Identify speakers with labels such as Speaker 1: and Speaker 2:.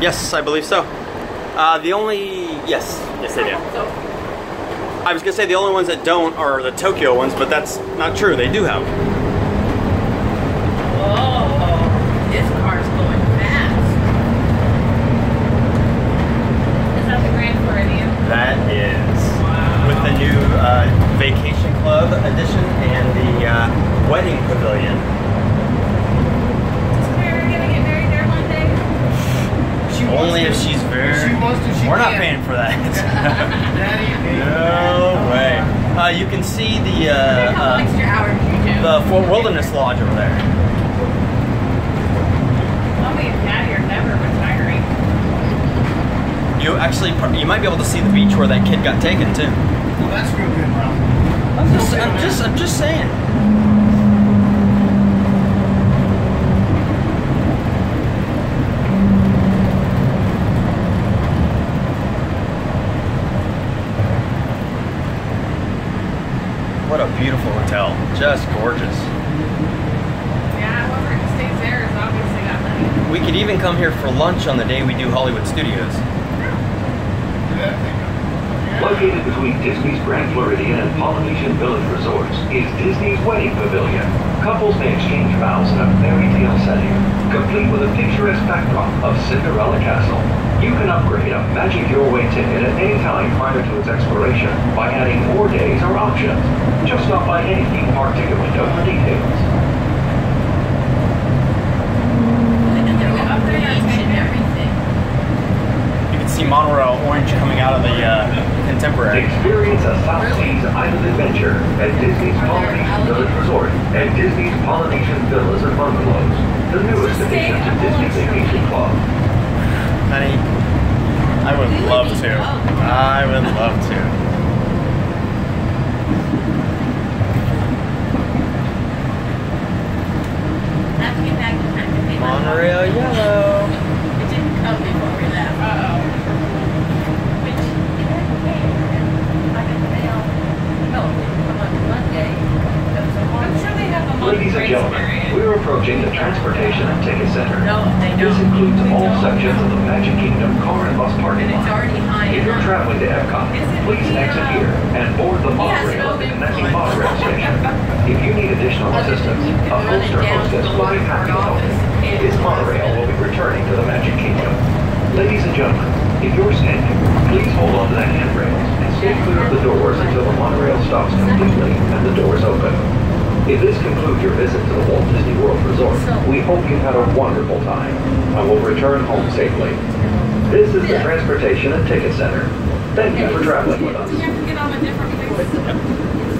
Speaker 1: Yes, I believe so. Uh, the only yes, yes they do. I was gonna say the only ones that don't are the Tokyo ones, but that's not true. They do have.
Speaker 2: Oh, this car's going fast.
Speaker 3: Is that the Grand Floridian?
Speaker 1: That is
Speaker 2: Wow.
Speaker 1: with the new uh, Vacation Club edition and the uh, Wedding Pavilion. Only if she's very.
Speaker 4: She wants to. She
Speaker 1: We're not
Speaker 4: can.
Speaker 1: paying for that. No way. Uh, you can see the uh, uh,
Speaker 2: extra hours you do?
Speaker 1: the Fort Wilderness Lodge over there.
Speaker 3: Mommy and Daddy are never retiring.
Speaker 1: You actually, you might be able to see the beach where that kid got taken too.
Speaker 4: Well, that's real good, bro.
Speaker 1: I'm just, I'm just, I'm just saying. What a beautiful hotel. Just gorgeous.
Speaker 3: Yeah, whoever stays there has obviously got money.
Speaker 1: We could even come here for lunch on the day we do Hollywood Studios.
Speaker 5: Located between Disney's Grand Floridian and Polynesian Village Resorts is Disney's Wedding Pavilion. Couples may exchange vows in a fairy tale setting, complete with a picturesque backdrop of Cinderella Castle. You can upgrade a Magic Your Way ticket at any time prior to its expiration by adding more days or options. Just stop by any theme park ticket window for details.
Speaker 1: Monorail orange coming out of the uh, contemporary.
Speaker 5: Experience a South Seas Island adventure at Disney's Polynesian Village Resort and Disney's Polynesian Villas and Bungalows, the newest addition to Disney Vacation Club.
Speaker 1: Honey, I would love to. I would love to.
Speaker 2: I have to get back in time to pay my
Speaker 1: Monorail yellow.
Speaker 2: It didn't come before we left.
Speaker 3: Uh-oh.
Speaker 2: Which, you had to pay, and I got the mail. No, it didn't come on Monday. It was a
Speaker 3: I'm sure they have a month
Speaker 5: Ladies and
Speaker 3: grace
Speaker 5: gentlemen,
Speaker 3: period.
Speaker 5: we're approaching the Transportation and Ticket Center.
Speaker 2: No, they don't.
Speaker 5: This includes
Speaker 2: They
Speaker 5: all
Speaker 2: don't.
Speaker 5: sections of the Magic Kingdom car and bus parking
Speaker 2: And it's
Speaker 5: lot.
Speaker 2: already high
Speaker 5: If you're traveling to Epcot, please exit here and board the monorail at the connecting monorail station. If you need additional assistance, a host or hostess will be happy to help you.
Speaker 2: and-
Speaker 5: This monorail will be returning to the Magic Kingdom. Ladies and gentlemen, if you're standing, please hold on to the handrails and stay clear of the doors until the monorail stops completely and the doors open. If this concludes your visit to the Walt Disney World Resort, we hope you've had a wonderful time and will return home safely. This is the Transportation and Ticket Center. Thank you for traveling with us.